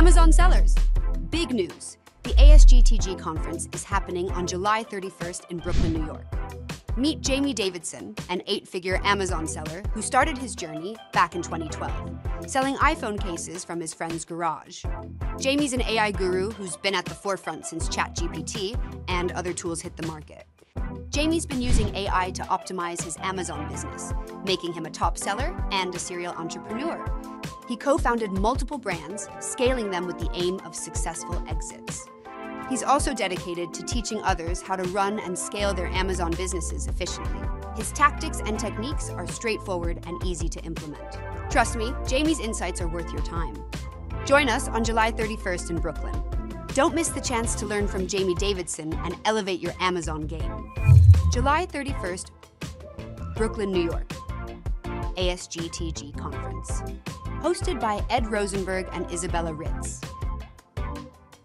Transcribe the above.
Amazon sellers, big news. The ASGTG conference is happening on July 31st in Brooklyn, New York. Meet Jamie Davidson, an eight figure Amazon seller who started his journey back in 2012, selling iPhone cases from his friend's garage. Jamie's an AI guru who's been at the forefront since ChatGPT and other tools hit the market. Jamie's been using AI to optimize his Amazon business, making him a top seller and a serial entrepreneur. He co founded multiple brands, scaling them with the aim of successful exits. He's also dedicated to teaching others how to run and scale their Amazon businesses efficiently. His tactics and techniques are straightforward and easy to implement. Trust me, Jamie's insights are worth your time. Join us on July 31st in Brooklyn. Don't miss the chance to learn from Jamie Davidson and elevate your Amazon game. July 31st, Brooklyn, New York. ASGTG Conference. Hosted by Ed Rosenberg and Isabella Ritz.